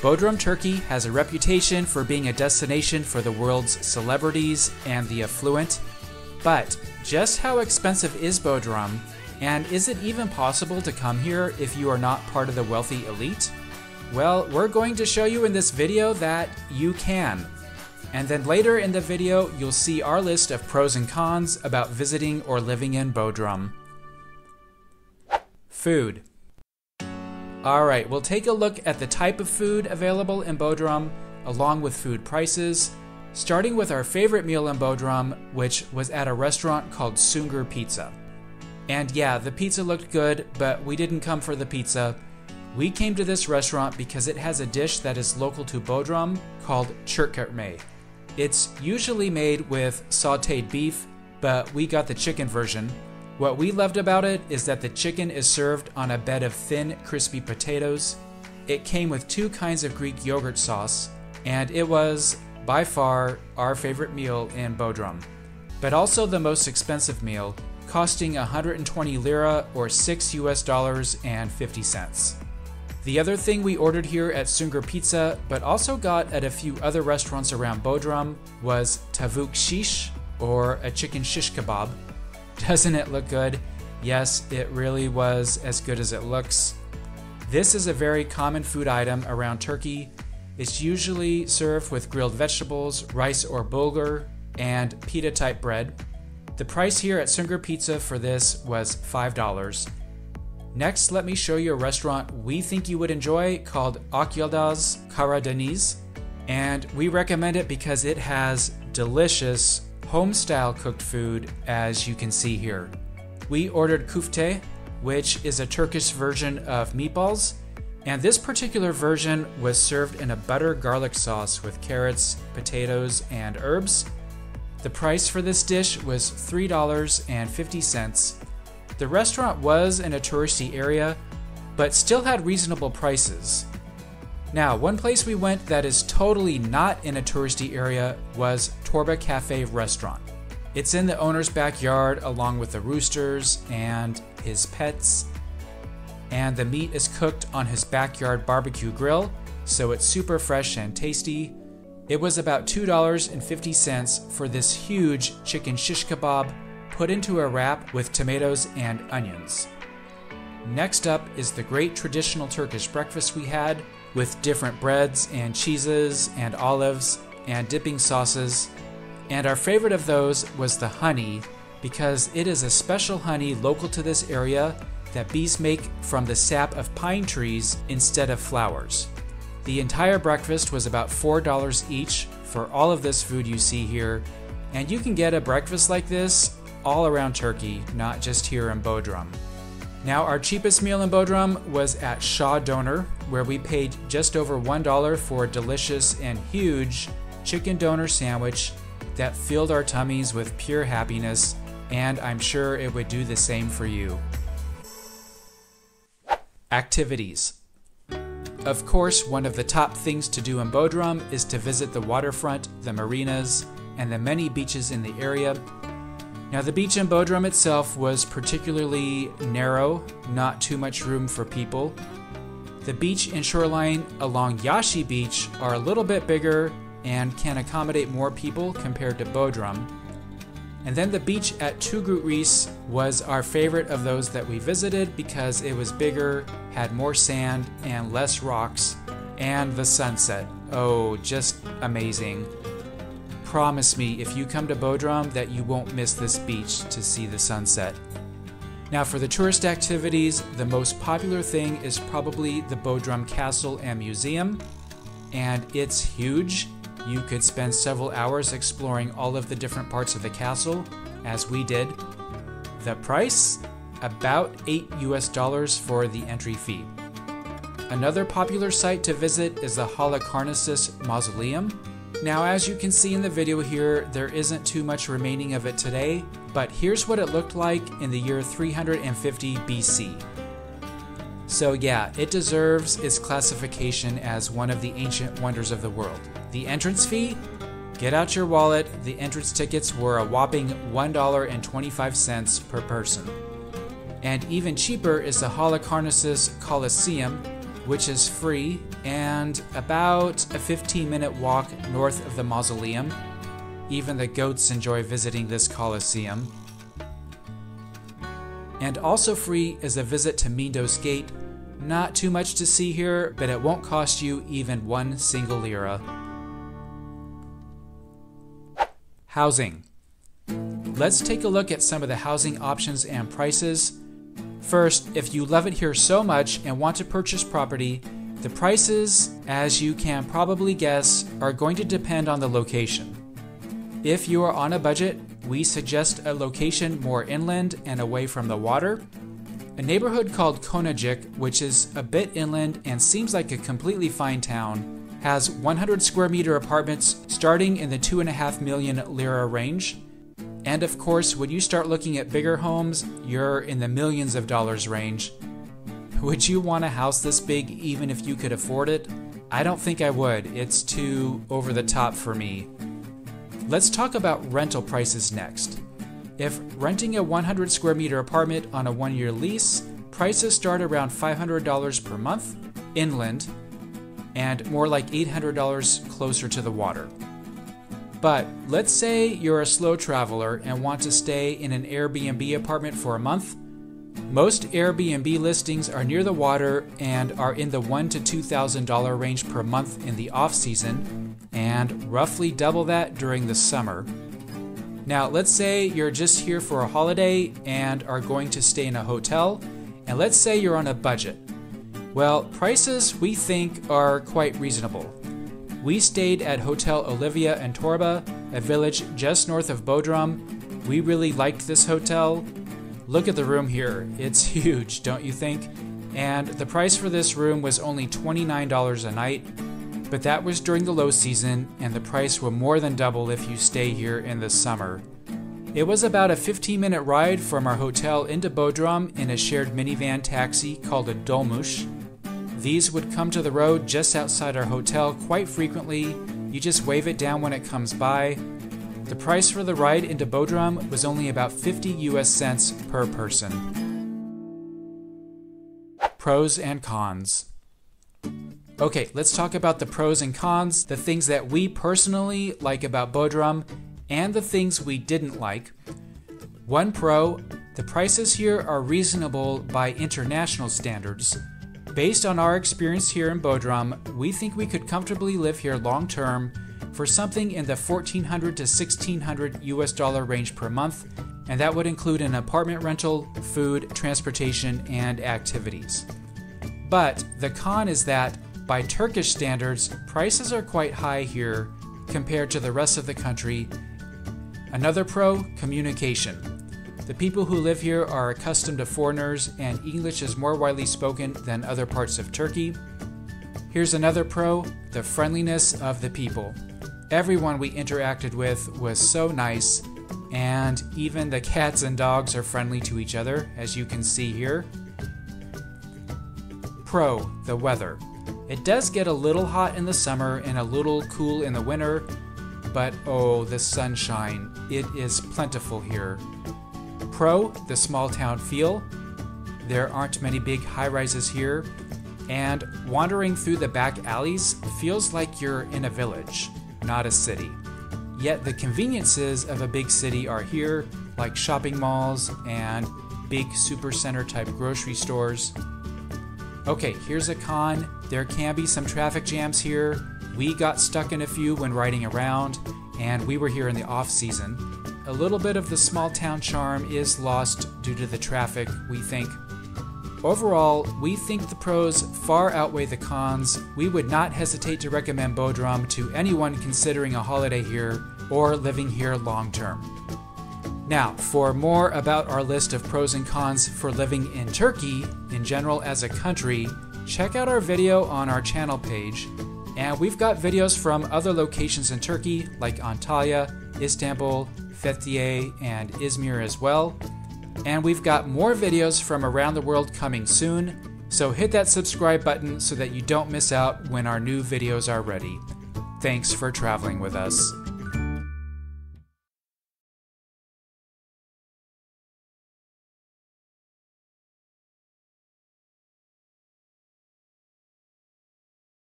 Bodrum, Turkey has a reputation for being a destination for the world's celebrities and the affluent. But just how expensive is Bodrum, and is it even possible to come here if you are not part of the wealthy elite? Well, we're going to show you in this video that you can. And then later in the video, you'll see our list of pros and cons about visiting or living in Bodrum. Food. Alright, we'll take a look at the type of food available in Bodrum, along with food prices, starting with our favorite meal in Bodrum, which was at a restaurant called Sungur Pizza. And yeah, the pizza looked good, but we didn't come for the pizza. We came to this restaurant because it has a dish that is local to Bodrum called çökertme. It's usually made with sauteed beef, but we got the chicken version, what we loved about it is that the chicken is served on a bed of thin, crispy potatoes. It came with two kinds of Greek yogurt sauce, and it was, by far, our favorite meal in Bodrum. But also the most expensive meal, costing 120 lira or 6 US dollars and 50 cents. The other thing we ordered here at Sungur Pizza, but also got at a few other restaurants around Bodrum, was tavuk shish, or a chicken shish kebab, doesn't it look good? Yes, it really was as good as it looks. This is a very common food item around Turkey. It's usually served with grilled vegetables, rice or bulgur, and pita type bread. The price here at Sungur Pizza for this was $5. Next, let me show you a restaurant we think you would enjoy called Akyıldız Karadeniz. And we recommend it because it has delicious home style cooked food, as you can see here. We ordered kufte, which is a Turkish version of meatballs, and this particular version was served in a butter garlic sauce with carrots, potatoes, and herbs. The price for this dish was $3.50. The restaurant was in a touristy area, but still had reasonable prices. Now, one place we went that is totally not in a touristy area was Torba Cafe restaurant. It's in the owner's backyard along with the roosters and his pets. And the meat is cooked on his backyard barbecue grill, so it's super fresh and tasty. It was about $2.50 for this huge chicken shish kebab put into a wrap with tomatoes and onions. Next up is the great traditional Turkish breakfast we had with different breads and cheeses and olives and dipping sauces. And our favorite of those was the honey because it is a special honey local to this area that bees make from the sap of pine trees instead of flowers. The entire breakfast was about $4 each for all of this food you see here, and you can get a breakfast like this all around Turkey, not just here in Bodrum. Now, our cheapest meal in Bodrum was at Shaw Doner, where we paid just over $1 for a delicious and huge chicken doner sandwich that filled our tummies with pure happiness, and I'm sure it would do the same for you. Activities. Of course, one of the top things to do in Bodrum is to visit the waterfront, the marinas, and the many beaches in the area now, the beach in Bodrum itself was particularly narrow, not too much room for people. The beach and shoreline along Yahşi Beach are a little bit bigger and can accommodate more people compared to Bodrum. And then the beach at Turgut Reis was our favorite of those that we visited because it was bigger, had more sand and less rocks, and the sunset. Oh, just amazing promise me if you come to Bodrum that you won't miss this beach to see the sunset. Now, for the tourist activities, the most popular thing is probably the Bodrum Castle and Museum, and it's huge. You could spend several hours exploring all of the different parts of the castle, as we did. The price? About 8 US dollars for the entry fee. Another popular site to visit is the Halikarnassus Mausoleum, now as you can see in the video here, there isn't too much remaining of it today, but here's what it looked like in the year 350 BC. So yeah, it deserves its classification as one of the ancient wonders of the world. The entrance fee? Get out your wallet, the entrance tickets were a whopping $1.25 per person. And even cheaper is the Halikarnassus Colosseum, which is free, and about a 15 minute walk north of the mausoleum. Even the goats enjoy visiting this Colosseum. And also free is a visit to Myndos Gate. Not too much to see here, but it won't cost you even one single lira. Housing. Let's take a look at some of the housing options and prices. First, if you love it here so much and want to purchase property, the prices, as you can probably guess, are going to depend on the location. If you are on a budget, we suggest a location more inland and away from the water. A neighborhood called Konacık, which is a bit inland and seems like a completely fine town, has 100 square meter apartments starting in the 2.5 million lira range. And of course, when you start looking at bigger homes, you're in the millions of dollars range. Would you want a house this big even if you could afford it? I don't think I would. It's too over the top for me. Let's talk about rental prices next. If renting a 100 square meter apartment on a one year lease, prices start around $500 per month inland and more like $800 closer to the water. But let's say you're a slow traveler and want to stay in an Airbnb apartment for a month. Most Airbnb listings are near the water and are in the one to two thousand dollar range per month in the off season, and roughly double that during the summer. Now, let's say you're just here for a holiday and are going to stay in a hotel, and let's say you're on a budget. Well, prices we think are quite reasonable. We stayed at Hotel Olivia and Torba, a village just north of Bodrum. We really liked this hotel. Look at the room here. It's huge, don't you think? And the price for this room was only $29 a night, but that was during the low season, and the price will more than double if you stay here in the summer. It was about a 15 minute ride from our hotel into Bodrum in a shared minivan taxi called a Dolmuş. These would come to the road just outside our hotel quite frequently. You just wave it down when it comes by. The price for the ride into Bodrum was only about 50 US cents per person. Pros and cons. Okay, let's talk about the pros and cons, the things that we personally like about Bodrum, and the things we didn't like. One pro the prices here are reasonable by international standards. Based on our experience here in Bodrum, we think we could comfortably live here long term for something in the 1400 to 1600 US dollar range per month, and that would include an apartment rental, food, transportation, and activities. But the con is that, by Turkish standards, prices are quite high here compared to the rest of the country. Another pro communication. The people who live here are accustomed to foreigners, and English is more widely spoken than other parts of Turkey. Here's another pro the friendliness of the people. Everyone we interacted with was so nice, and even the cats and dogs are friendly to each other, as you can see here. Pro the weather. It does get a little hot in the summer and a little cool in the winter, but oh, the sunshine. It is plentiful here. Pro, the small town feel. There aren't many big high rises here, and wandering through the back alleys feels like you're in a village, not a city. Yet the conveniences of a big city are here, like shopping malls and big supercenter type grocery stores. Okay, here's a con. There can be some traffic jams here. We got stuck in a few when riding around, and we were here in the off season a little bit of the small town charm is lost due to the traffic, we think. Overall, we think the pros far outweigh the cons. We would not hesitate to recommend Bodrum to anyone considering a holiday here or living here long term. Now, for more about our list of pros and cons for living in Turkey in general as a country, check out our video on our channel page. And we've got videos from other locations in Turkey like Antalya, Istanbul, Fethiye, and Izmir as well. And we've got more videos from around the world coming soon, so hit that subscribe button so that you don't miss out when our new videos are ready. Thanks for traveling with us.